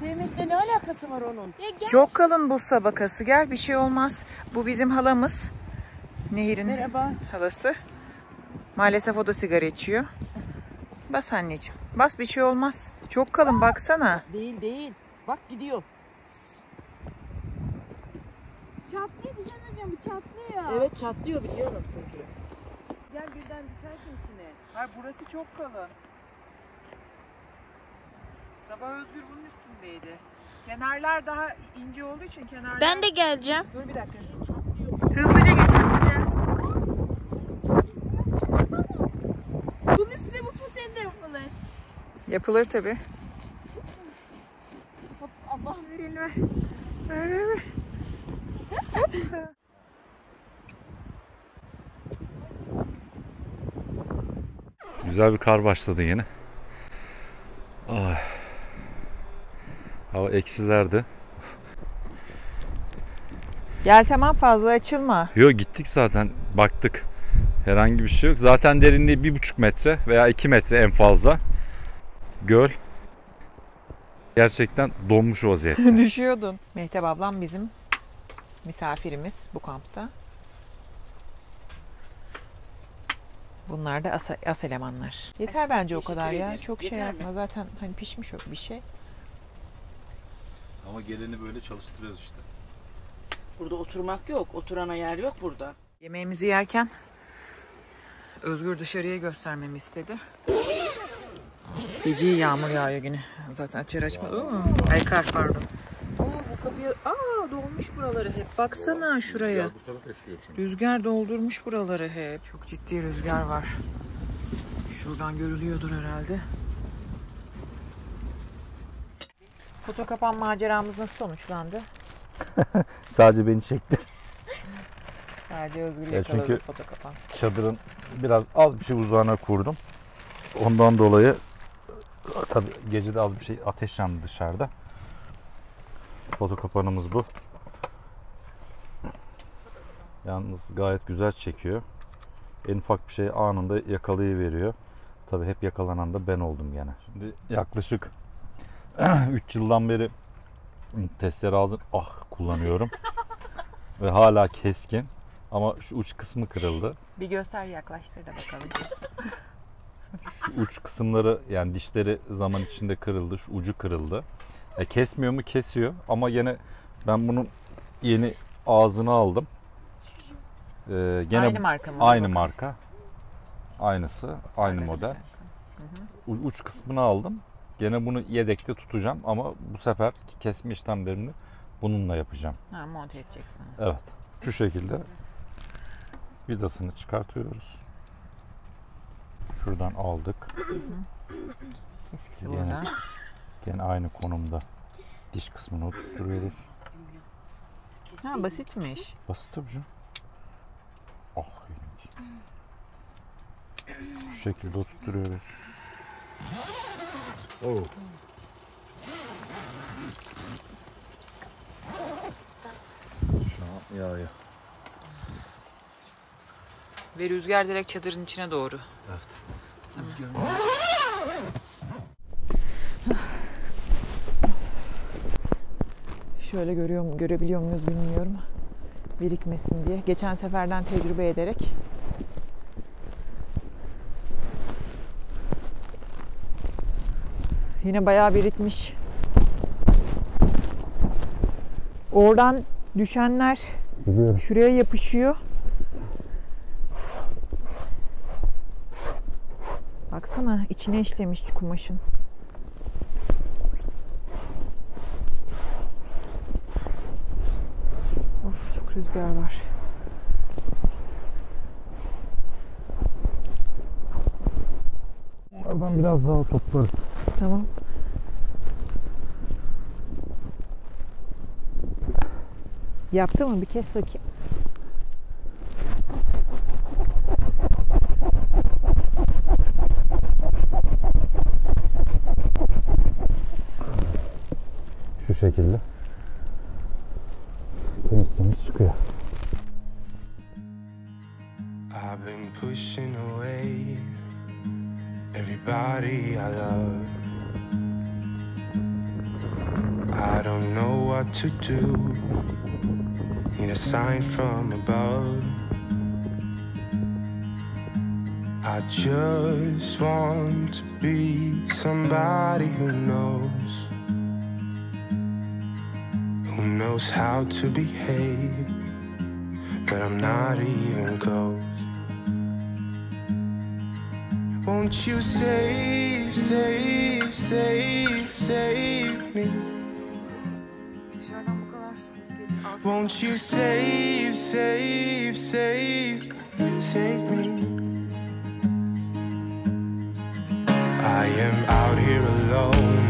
Sevmekle ne alakası var onun? Ya gel. Çok kalın buz tabakası. Gel bir şey olmaz. Bu bizim halamız. Nehir'in Merhaba. halası. Maalesef o da sigara içiyor. Bas anneciğim. Bas bir şey olmaz. Çok kalın baksana. Değil değil. Bak gidiyor. Çatlıyor bir şey hocam çatlıyor. Evet çatlıyor biliyorum çünkü. Gel birden düşersin içine. Hayır burası çok kalın. Sabah Özgür bunun üstündeydi. Kenarlar daha ince olduğu için kenarlar... Ben de geleceğim. Dur bir dakika. Hızlıca geç hızlıca. Bunun üstüne bu fotoğrafı da yapılır. Yapılır tabi. Allah. Ver elini ver. Ver ver ver. Güzel bir kar başladı yine. Hava eksilerdi. Gel tamam fazla açılma. Yo gittik zaten baktık. Herhangi bir şey yok. Zaten derinliği bir buçuk metre veya iki metre en fazla. Göl. Gerçekten donmuş vaziyette. Düşüyordun. Mehtap ablam bizim misafirimiz bu kampta. Bunlar da as, as elemanlar. Yeter bence o Teşekkür kadar ya. ederim. Çok şey Yeter mi? yapma. Zaten hani pişmiş yok bir şey. Ama geleni böyle çalıştırıyoruz işte. Burada oturmak yok. Oturana yer yok burada. Yemeğimizi yerken Özgür dışarıya göstermemi istedi. Feci yağmur yağıyor yine. Zaten açar açma. Ay kar pardon. Oo, bu kapıyı... Aa dolmuş buraları hep. Baksana şuraya. Bu esiyor çünkü. Rüzgar doldurmuş buraları hep. Çok ciddi rüzgar var. Şuradan görülüyordur herhalde. Foto kapan maceramız nasıl sonuçlandı? Sadece beni çekti. Sadece Özgür Ya yakaladı çünkü- foto kapan. Çadırın biraz az bir şey uzağına kurdum. Ondan dolayı tabi gecede az bir şey ateş yandı dışarıda. Foto kapanımız bu. Yalnız gayet güzel çekiyor. En ufak bir şey anında yakalayıveriyor. Tabi hep yakalanan da ben oldum gene. Şimdi yaklaşık 3 yıldan beri testere ağzın ah kullanıyorum. Ve hala keskin. Ama şu uç kısmı kırıldı. Bir göster yaklaştır da bakalım. Şu uç kısımları yani dişleri zaman içinde kırıldı. Şu ucu kırıldı. E, kesmiyor mu? Kesiyor. Ama gene ben bunun yeni ağzını aldım. E, gene aynı marka mı? aynı marka. Aynısı. Aynı Anladım. model. U- Uç kısmını aldım. Gene bunu yedekte tutacağım ama bu sefer kesme işlemlerini bununla yapacağım. Ha, monte edeceksin. Evet. Şu şekilde vidasını çıkartıyoruz. Şuradan aldık. Eskisi Yine. burada. Gene aynı konumda diş kısmını oturtuyoruz. Ha, basitmiş. Basit tabii canım. Ah yemin Şu şekilde oturtuyoruz. Oh. Şu an yağıyor. Ve rüzgar direkt çadırın içine doğru. Şöyle görüyor mu, görebiliyor muyuz bilmiyorum. Birikmesin diye. Geçen seferden tecrübe ederek. Yine bayağı birikmiş. Oradan düşenler Biliyorum. şuraya yapışıyor. Baksana içine işlemiş kumaşın. Of çok rüzgar var. Oradan biraz daha toplarız. Tamam. Yaptı mı? Bir kes bakayım. How to behave. But I'm not even close. Won't you save, save, save, save me? Won't you save, save, save, save me? I am out here alone,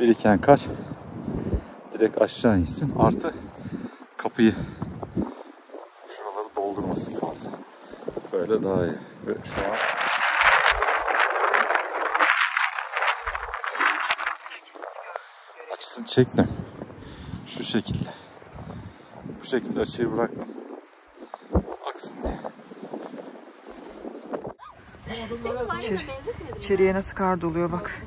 biriken kar direkt aşağı insin. Artı kapıyı şuraları doldurmasın fazla. Böyle daha iyi. Ve şu an açısını çektim. Şu şekilde. Bu şekilde açıyı bıraktım. Aksın diye. İçeriye nasıl kar doluyor bak.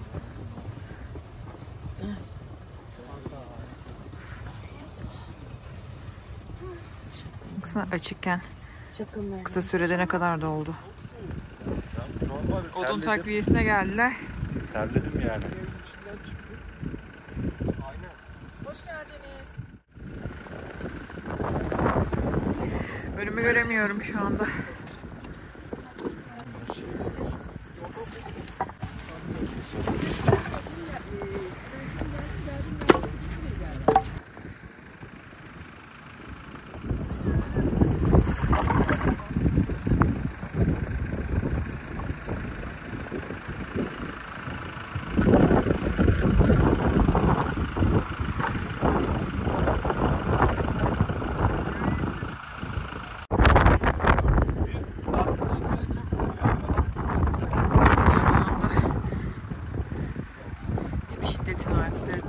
Baksana açıkken kısa sürede ne kadar doldu. Odun takviyesine geldiler. Terledim yani. Hoş geldiniz. Önümü göremiyorum şu anda. Tipi şiddetini arttırdı.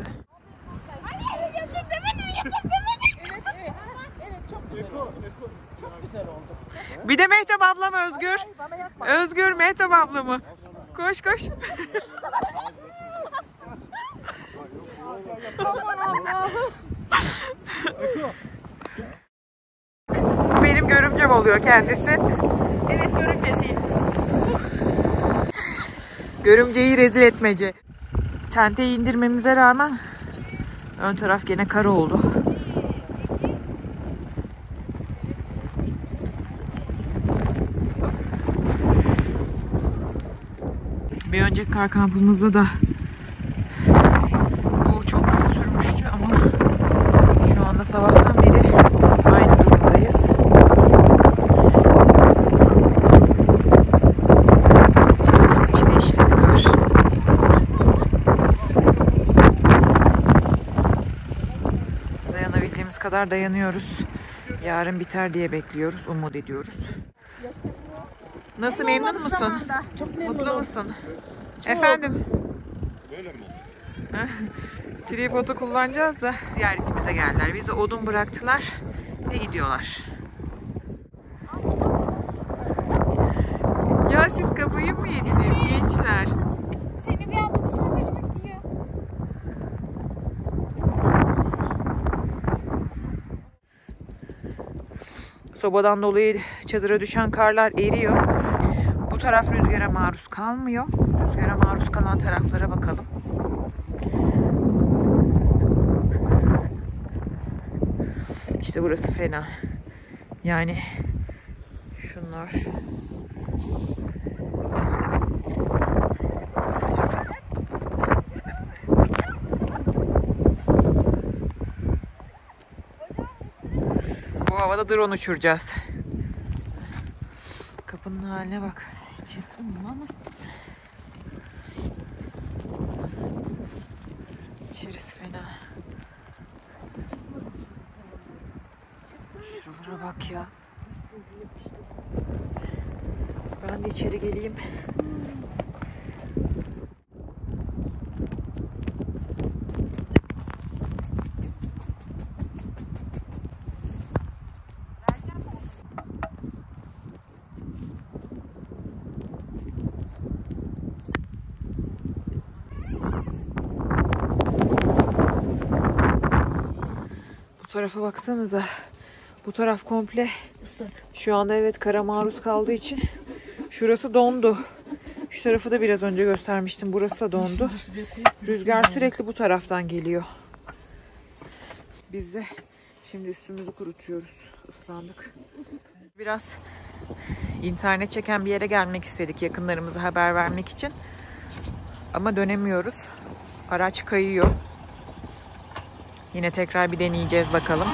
Bir de Mehtap ablam Özgür. Bana yapma. Özgür Mehtap ablamı. Koş koş. Bu benim görümcem oluyor kendisi. Evet görüntüsü. Görümceyi rezil etmece. Tenteyi indirmemize rağmen ön taraf gene kar oldu. Kar kampımızda da bu çok kısa sürmüştü ama şu anda sabahtan beri aynı durumdayız. İçine işledi kar. Dayanabildiğimiz kadar dayanıyoruz. Yarın biter diye bekliyoruz, umut ediyoruz. Nasıl memnun musun? Çok Mutlu musun? Efendim? Böyle mi Tripodu kullanacağız da ziyaretimize geldiler. Bize odun bıraktılar ve gidiyorlar. Ya siz kafayı mı yediniz gençler? Seni bir anda düşmek hoşuma gidiyor. Sobadan dolayı çadıra düşen karlar eriyor. Bu taraf rüzgara maruz kalmıyor. Rüzgara maruz kalan taraflara bakalım. İşte burası fena. Yani şunlar. Bu havada drone uçuracağız. Kapının haline bak. İçerisi fena. Şuralara bak ya. Ben de içeri geleyim. Bu tarafa baksanıza. Bu taraf komple şu anda evet kara maruz kaldığı için şurası dondu. Şu tarafı da biraz önce göstermiştim. Burası da dondu. Rüzgar sürekli bu taraftan geliyor. Biz de şimdi üstümüzü kurutuyoruz. Islandık. Biraz internet çeken bir yere gelmek istedik yakınlarımıza haber vermek için. Ama dönemiyoruz. Araç kayıyor. Yine tekrar bir deneyeceğiz bakalım.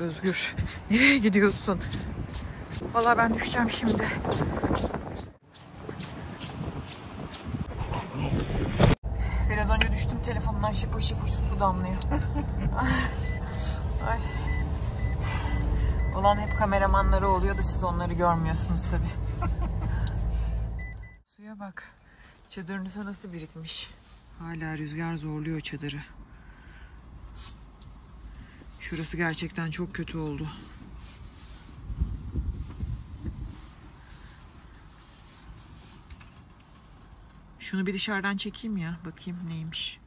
Özgür, nereye gidiyorsun? Vallahi ben düşeceğim şimdi. Biraz önce düştüm telefonumdan şıpır şıpır su damlıyor. Ay. Olan hep kameramanları oluyor da siz onları görmüyorsunuz tabi. Suya bak. Çadırınıza nasıl birikmiş. Hala rüzgar zorluyor çadırı. Şurası gerçekten çok kötü oldu. Şunu bir dışarıdan çekeyim ya. Bakayım neymiş.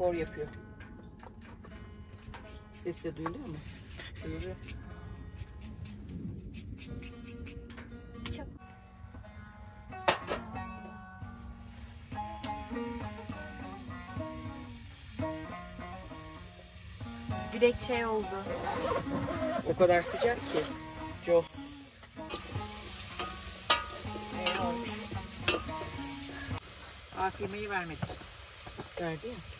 Akor yapıyor. Ses de duyuluyor mu? Duyuluyor. Direkt şey oldu. O kadar sıcak ki. Jo. Ne olmuş? Aa kıymayı vermedi. Verdi ya.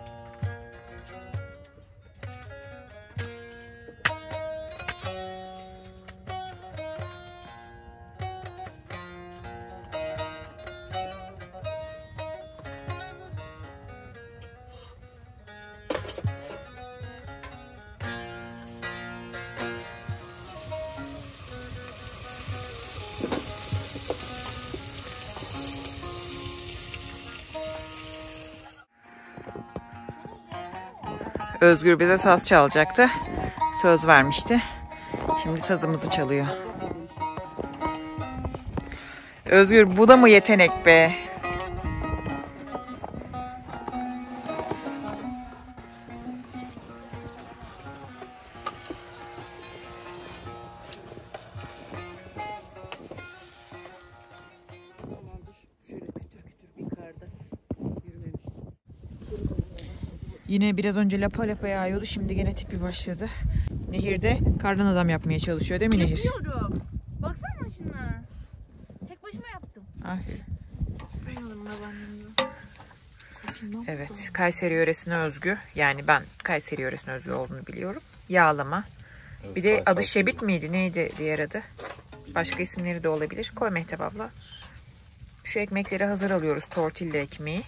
Özgür bize saz çalacaktı. Söz vermişti. Şimdi sazımızı çalıyor. Özgür bu da mı yetenek be? Yine biraz önce lapa lapa yağıyordu. Şimdi gene tipi başladı. Nehirde kardan adam yapmaya çalışıyor değil mi Nehir? Yapıyorum. Baksana şuna. Tek başıma yaptım. Aferin. Evet, Kayseri yöresine özgü. Yani ben Kayseri yöresine özgü olduğunu biliyorum. Yağlama. Bir de adı şebit miydi? Neydi diğer adı? Başka isimleri de olabilir. Koy Mehtap abla. Şu ekmekleri hazır alıyoruz. Tortilla ekmeği.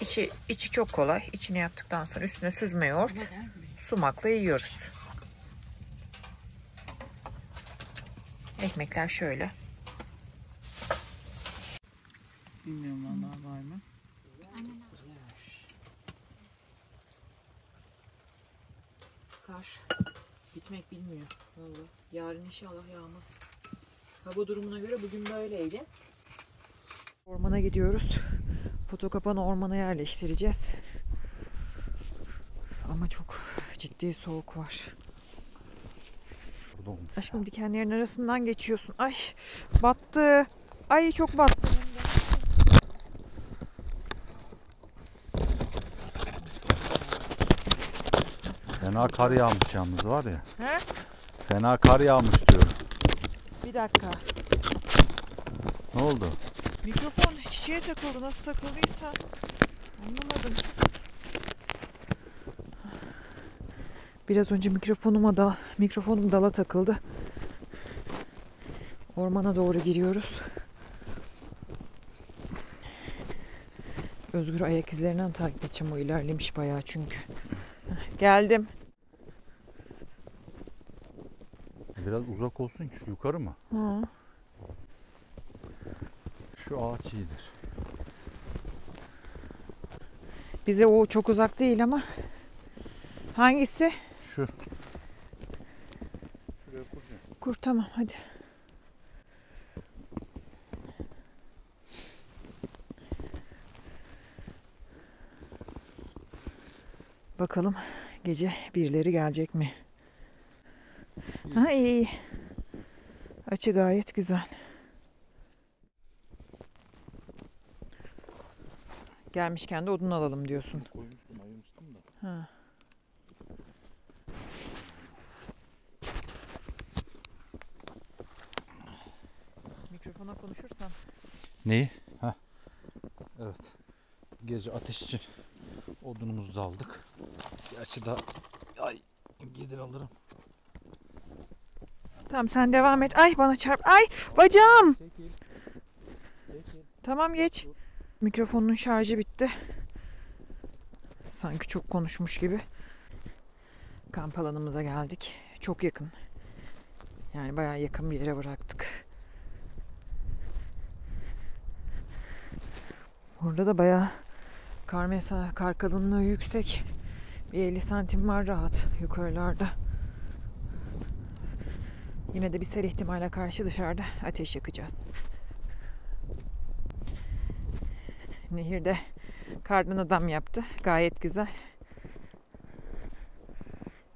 İçi, içi çok kolay. İçini yaptıktan sonra üstüne süzme yoğurt. Sumakla yiyoruz. Ekmekler şöyle. Bilmiyorum vallahi var mı? Kar bitmek bilmiyor. Vallahi yarın inşallah yağmaz. Hava durumuna göre bugün böyleydi. Ormana gidiyoruz. Fotokapanı ormana yerleştireceğiz. Ama çok ciddi soğuk var. Burada olmuş. Aşkım dikenlerin arasından geçiyorsun. Ay battı. Ay çok battı. Fena kar yağmış yalnız var ya. He? Fena kar yağmış diyorum. Bir dakika. Ne oldu? Mikrofon çiçeğe takıldı. Nasıl takıldıysa anlamadım. Biraz önce mikrofonuma da mikrofonum dala takıldı. Ormana doğru giriyoruz. Özgür ayak izlerinden takip edeceğim. O ilerlemiş bayağı çünkü. Geldim. Biraz uzak olsun ki şu yukarı mı? Hı. Şu ağaç iyidir. Bize o çok uzak değil ama. Hangisi? Şu. Şuraya kuracağım. Kur tamam hadi. Bakalım gece birileri gelecek mi? Ha iyi iyi. Açı gayet güzel. Gelmişken de odun alalım diyorsun. Koymuştum ayırmıştım da. Ha. Mikrofona konuşursan. Neyi? Ha. Evet. Gece ateş için odunumuzu da aldık. Gerçi daha ay gelir alırım. Tamam sen devam et. Ay bana çarp. Ay bacağım. Çekil. Çekil. Tamam geç. Mikrofonun şarjı bitti. Sanki çok konuşmuş gibi. Kamp alanımıza geldik. Çok yakın. Yani bayağı yakın bir yere bıraktık. Burada da bayağı kar mesa, kar kalınlığı yüksek. Bir 50 santim var rahat yukarılarda. Yine de bir sel ihtimale karşı dışarıda ateş yakacağız. Nehirde kardan adam yaptı. Gayet güzel.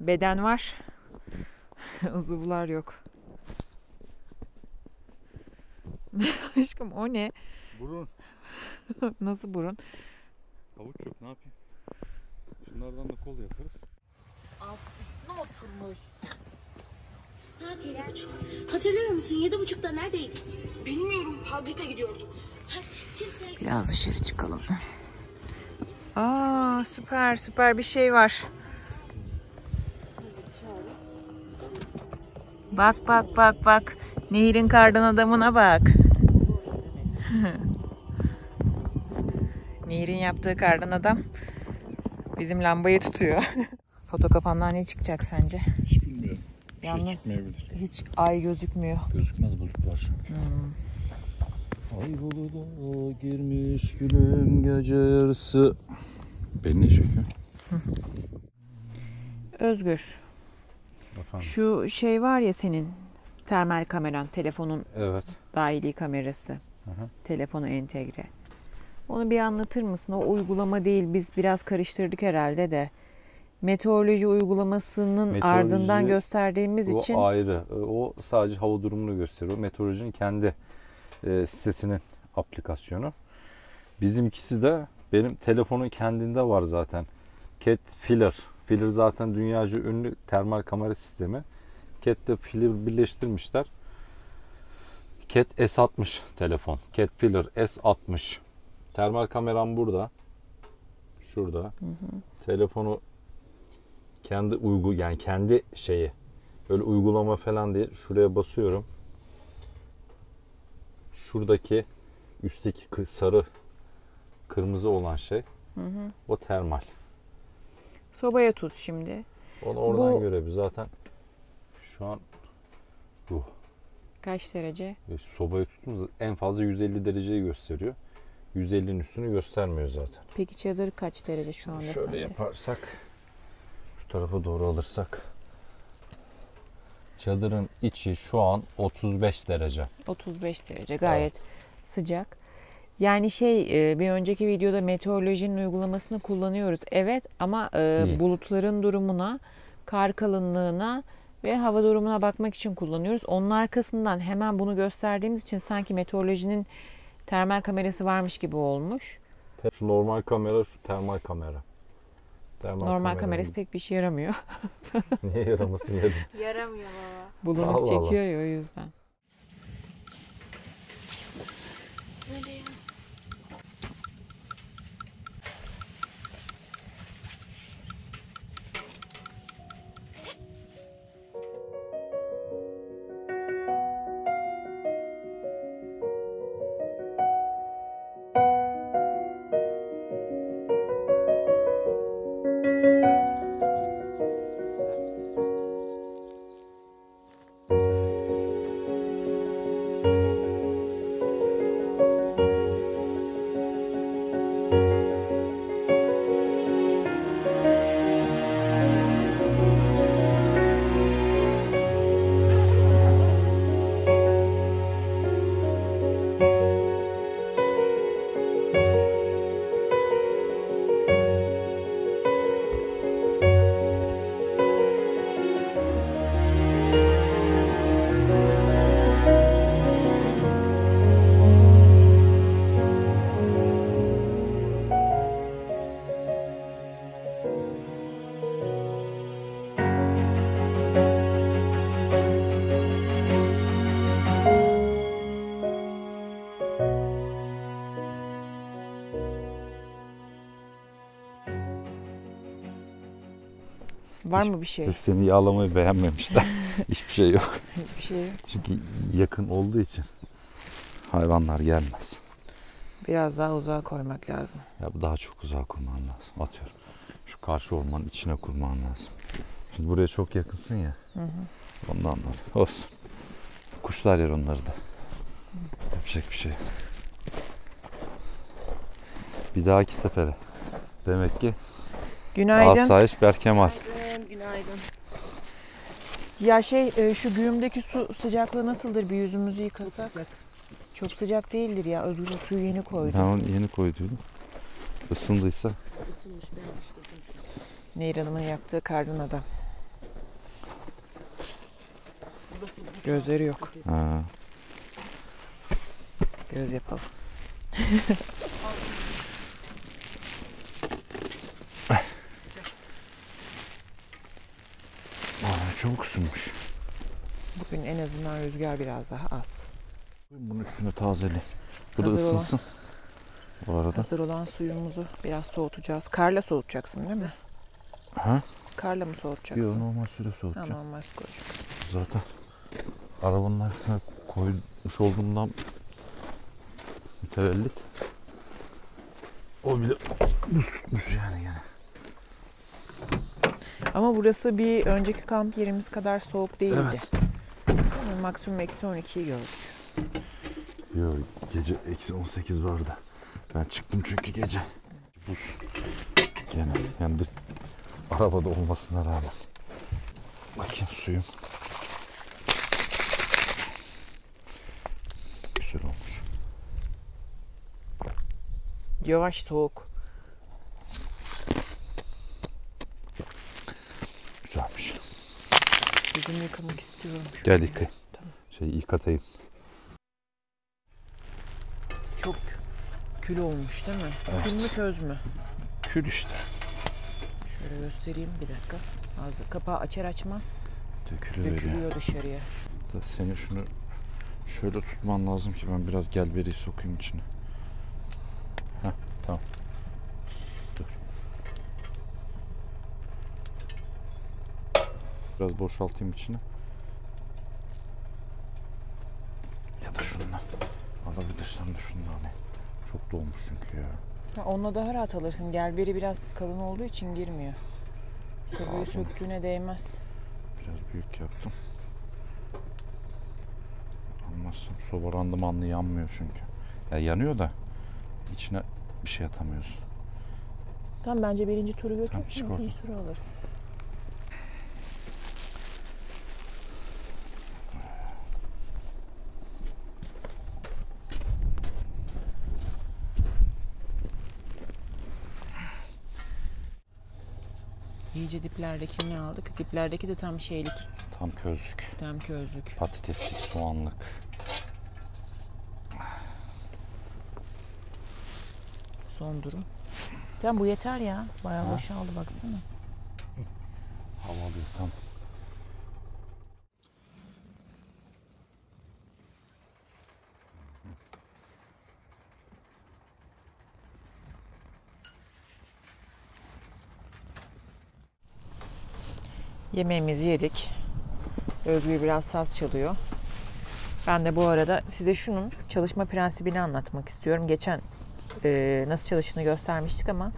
Beden var. Uzuvlar yok. Aşkım o ne? Burun. Nasıl burun? Havuç yok ne yapayım? Şunlardan da kol yaparız. Ne oturmuş? Saat yedi buçuk. Hatırlıyor musun? Yedi buçukta neredeydik? Bilmiyorum. Hagrit'e gidiyorduk. Biraz dışarı çıkalım. Aa süper süper bir şey var. Bak bak bak bak. Nehir'in kardan adamına bak. Nehir'in yaptığı kardan adam bizim lambayı tutuyor. Foto kapandan ne çıkacak sence? Hiç bilmiyorum. Bir Yalnız- şey çıkmayabilir. Hiç ay gözükmüyor. Gözükmez bulut var çünkü. Hmm. Ay buluda girmiş gülüm gece yarısı. Beni ne çekiyor? Özgür, Efendim. şu şey var ya senin termal kameran, telefonun Evet. dahili kamerası. Hı. Telefonu entegre. Onu bir anlatır mısın? O uygulama değil. Biz biraz karıştırdık herhalde de. Meteoroloji uygulamasının Meteoroloji- ardından gösterdiğimiz O için ayrı. O sadece hava durumunu gösteriyor. Meteorolojinin kendi e, sitesinin aplikasyonu. Bizimkisi de benim telefonun kendinde var zaten. Cat Filler. Filler zaten dünyaca ünlü termal kamera sistemi. Cat de Filler birleştirmişler. Cat S60 telefon. Cat Filler S60. Termal kameram burada. şurada. Telefonu kendi uygu yani kendi şeyi böyle uygulama falan değil. Şuraya basıyorum. Şuradaki üstteki sarı kırmızı olan şey o termal. Sobaya tut şimdi. Onu oradan Bu- görebiliriz. Zaten şu an bu. Kaç derece? E, Sobayı tuttuğumuz en fazla 150 dereceyi gösteriyor. 150'nin üstünü göstermiyor zaten. Peki çadır kaç derece şu anda Şöyle sende? yaparsak şu tarafa doğru alırsak çadırın içi şu an 35 derece. 35 derece gayet sıcak. Yani şey e, bir önceki videoda meteorolojinin uygulamasını kullanıyoruz. Evet ama e, Değil. bulutların durumuna, kar kalınlığına ve hava durumuna bakmak için kullanıyoruz. Onun arkasından hemen bunu gösterdiğimiz için sanki meteorolojinin termal kamerası varmış gibi olmuş. Şu normal kamera, şu termal kamera. Termal Normal kamera kamerası pek bir işe yaramıyor. Niye yaraması yedim? Yaramıyor baba. Bulunuk Allah Allah. çekiyor ya o yüzden. Var mı bir şey? Seni yağlamayı beğenmemişler. Hiçbir şey yok. Bir şey. Çünkü yakın olduğu için hayvanlar gelmez. Biraz daha uzağa koymak lazım. Ya daha çok uzağa kurman lazım. Atıyorum. Şu karşı ormanın içine kurman lazım. Şimdi buraya çok yakınsın ya. Ondan dolayı. Olsun. Kuşlar yer onları da. Yapacak bir şey yok. Bir dahaki sefere. Demek ki Günaydın. Asayiş Berkemal. Günaydın, günaydın. Ya şey e, şu güğümdeki su sıcaklığı nasıldır bir yüzümüzü yıkasak? Çok sıcak değildir ya. Özgür suyu yeni Ben koydum. onu yeni koyduydum. Isındıysa Isınmış ben alıştırdım. Nehir Hanım'ın yaktığı kardan adam. Gözleri yok. ha, Göz yapalım. Çok ısınmış. Bugün en azından rüzgar biraz daha az. Bunun üstünü tazele. Bu da Hazır olan. ısınsın. Bu arada. Hazır olan suyumuzu biraz soğutacağız. Karla soğutacaksın değil mi? Ha? Karla mı soğutacaksın? Yok normal süre soğutacağım. normal su koyacaksın. Zaten arabanın arkasına koymuş olduğumdan mütevellit. O bile buz tutmuş yani yani. Ama burası bir önceki kamp yerimiz kadar soğuk değildi. Evet. Yani maksimum eksi 12'yi gördük. Yok gece eksi 18 vardı. Ben çıktım çünkü gece. Buz. Gene yani dış- arabada olmasına rağmen. Bakayım suyum. Güzel olmuş. Yavaş soğuk. Gel yıkayayım. Tamam. Şey yıkatayım. Çok kül olmuş değil mi? Evet. Kül mü köz mü? Kül işte. Şöyle göstereyim bir dakika. Ağzı kapağı açar açmaz dökülüyor, dökülüyor dışarıya. Tabii senin şunu şöyle tutman lazım ki ben biraz gelberiyi sokayım içine. Heh tamam. Dur. Biraz boşaltayım içine. Çok dolmuş çünkü ya. Ha, onunla daha rahat alırsın. Gelberi biraz kalın olduğu için girmiyor. Sobayı söktüğüne değmez. Biraz büyük yaptım. Anlarsam soba randımanlı yanmıyor çünkü. Ya yanıyor da içine bir şey atamıyoruz. Tamam bence birinci turu Tamam, götürsün. çık oradan. İyi turu alırsın. İyice diplerdekini aldık. Diplerdeki de tam şeylik. Tam közlük. Tam közlük. Patateslik, soğanlık. Son durum. Tamam bu yeter ya. Bayağı Ha. boşaldı baksana. Hava alıyor tam. Yemeğimizi yedik. Özgür biraz saz çalıyor. Ben de bu arada size şunun çalışma prensibini anlatmak istiyorum. Geçen e, nasıl çalıştığını göstermiştik ama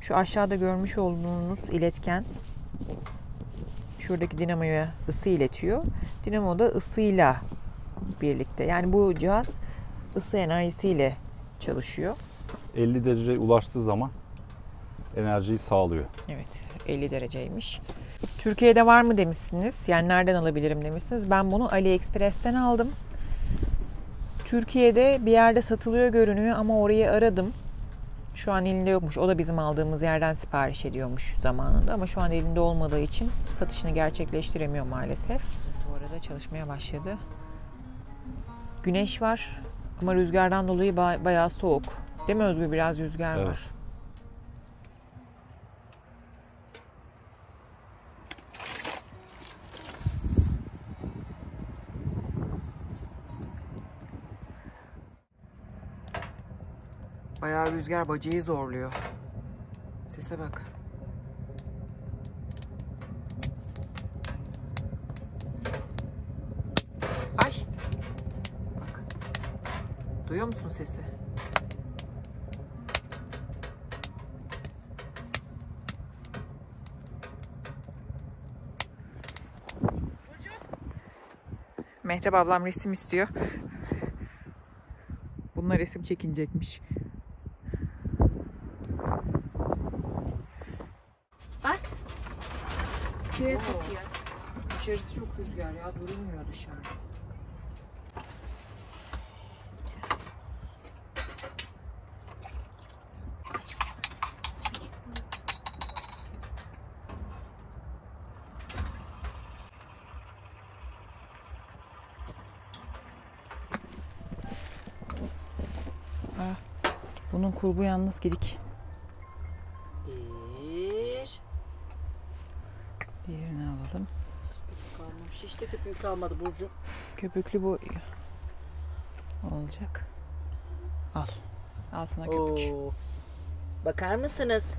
şu aşağıda görmüş olduğunuz iletken şuradaki dinamoya ısı iletiyor. Dinamo da ısıyla birlikte. Yani bu cihaz ısı enerjisiyle çalışıyor. 50 dereceye ulaştığı zaman enerjiyi sağlıyor. Evet 50 dereceymiş. Türkiye'de var mı demişsiniz. Yani nereden alabilirim demişsiniz. Ben bunu AliExpress'ten aldım. Türkiye'de bir yerde satılıyor görünüyor ama orayı aradım. Şu an elinde yokmuş. O da bizim aldığımız yerden sipariş ediyormuş zamanında ama şu an elinde olmadığı için satışını gerçekleştiremiyor maalesef. Bu arada çalışmaya başladı. Güneş var ama rüzgardan dolayı ba- bayağı soğuk. Değil mi Özgür? Biraz rüzgar Evet. var. Bayağı rüzgar bacayı zorluyor. Sese bak. Ay. Bak. Duyuyor musun sesi? Mehtap ablam resim istiyor. Bununla resim çekinecekmiş. Köye kokuyor. Dışarısı çok rüzgar ya durulmuyor dışarıda. Ah, Bunun kulbu yalnız gidik. Kalmadı Burcu. Köpüklü bu olacak. Al. Al sana köpük. Oo. Bakar mısınız?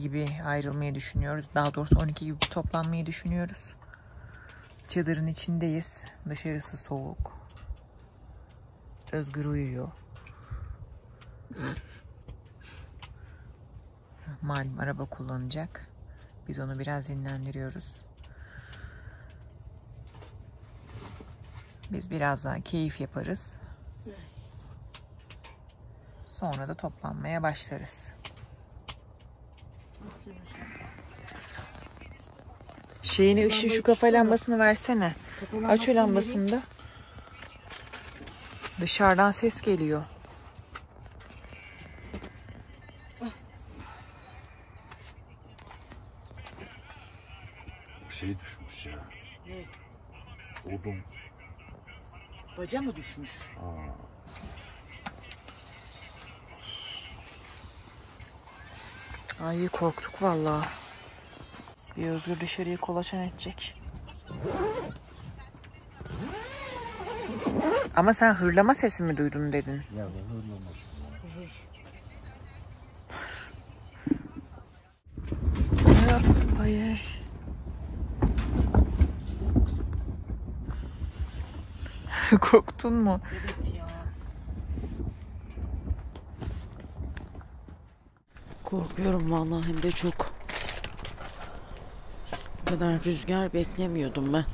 12 gibi ayrılmayı düşünüyoruz. Daha doğrusu 12 gibi toplanmayı düşünüyoruz. Çadırın içindeyiz. Dışarısı soğuk. Özgür uyuyor. Malum araba kullanacak. Biz onu biraz dinlendiriyoruz. Biz biraz daha keyif yaparız. Sonra da toplanmaya başlarız. Şeyini ışığı şu kafa lambasını versene. Aç o lambasını da. Dışarıdan ses geliyor. Bir şey düşmüş ya. Ne? Odun. Baca mı düşmüş? Ay korktuk vallahi. Bir özgür dışarıya kolaçan edecek. Ama sen hırlama sesi mi duydun dedin? Ya da hırlamaz. Hayır. Korktun mu? Evet ya. Korkuyorum vallahi hem de çok. Kadar rüzgar beklemiyordum ben.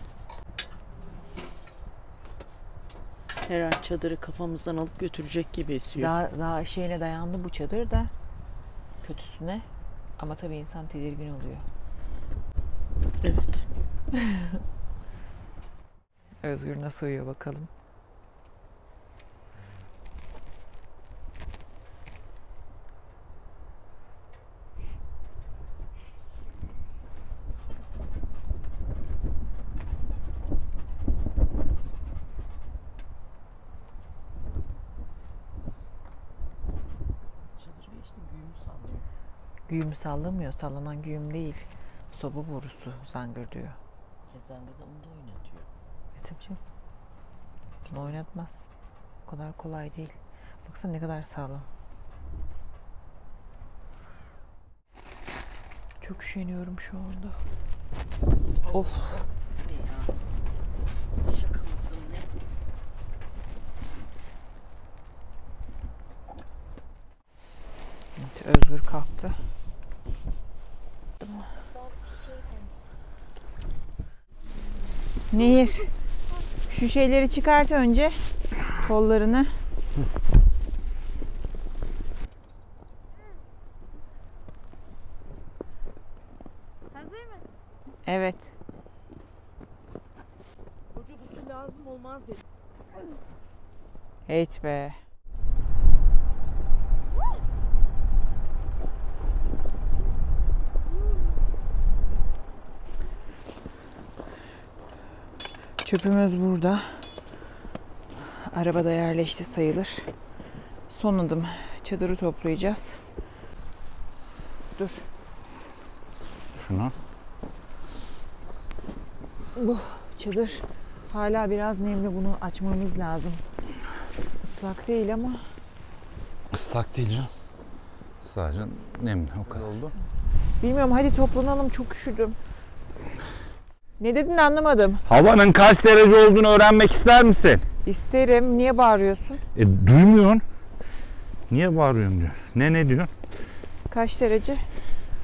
Her an çadırı kafamızdan alıp götürecek gibi esiyor. Daha, daha şeyine dayandı bu çadır da kötüsüne. Ama tabii insan tedirgin oluyor. Evet. Özgür nasıl uyuyor bakalım. Güğüm sallamıyor. Sallanan güğüm değil. Soba borusu zangır diyor. Kezangırda onu da oynatıyor. E tabii canım. Bunu oynatmaz. O kadar kolay değil. Baksana ne kadar sağlam. Çok üşeniyorum şu anda. Of. Ne ya? Şaka mısın ne? Evet, Özgür kalktı. Nehir. Şu şeyleri çıkart önce. Kollarını. Evet. Hoca bu su lazım olmaz dedi. Evet be. Çöpümüz burada. Arabada yerleşti sayılır. Son adım çadırı toplayacağız. Dur. Şunu. Bu çadır hala biraz nemli bunu açmamız lazım. Islak değil ama Islak değil canım. Sadece nemli o kadar oldu. bilmiyorum hadi toplanalım çok üşüdüm. Ne dedin anlamadım. Havanın kaç derece olduğunu öğrenmek ister misin? İsterim. Niye bağırıyorsun? E duymuyorsun. Niye bağırıyorsun diyor. Ne ne diyor? Kaç derece?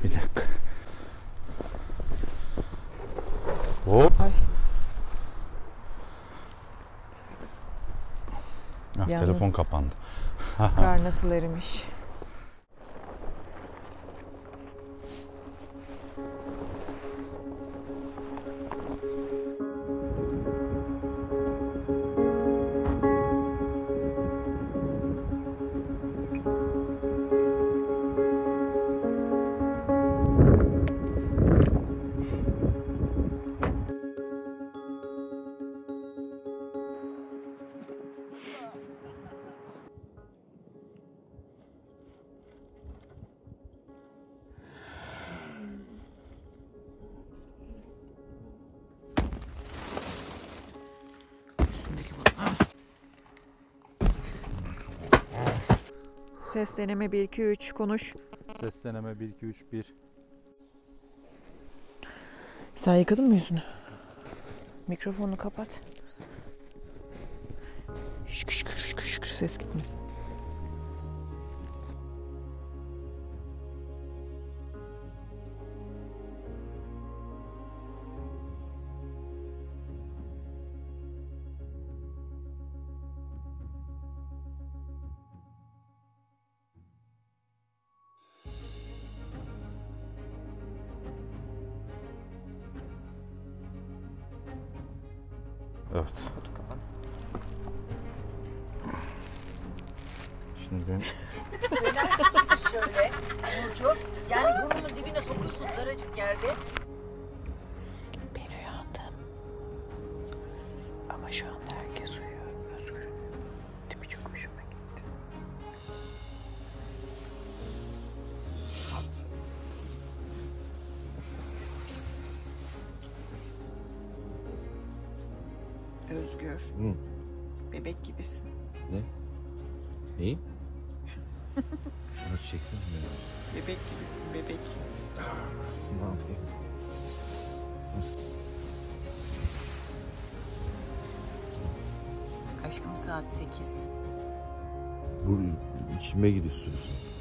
Bir dakika. Hop. Ay. Ah, Yalnız- telefon kapandı. Kar nasıl erimiş. Deneme 1 2 3 konuş. Ses deneme 1 2 3 1. Sen yıkadın mı yüzünü? Mikrofonu kapat. Şık şık şık şık ses gitmesin. Evet. Şimdi ben Şöyle Burcu. Yani burnunu dibine sokuyorsun daracık yerde. Saat 8. Bu içime giriyorsunuz.